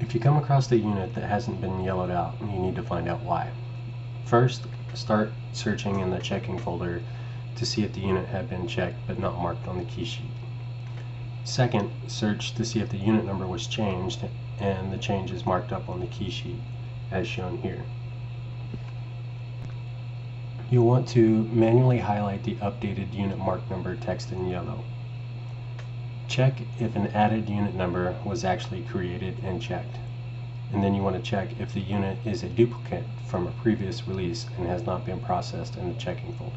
If you come across a unit that hasn't been yellowed out, you need to find out why. First, start searching in the checking folder to see if the unit had been checked but not marked on the key sheet. Second, search to see if the unit number was changed and the change is marked up on the key sheet as shown here. You'll want to manually highlight the updated unit mark number text in yellow. Check if an added unit number was actually created and checked. And then you want to check if the unit is a duplicate from a previous release and has not been processed in the checking folder.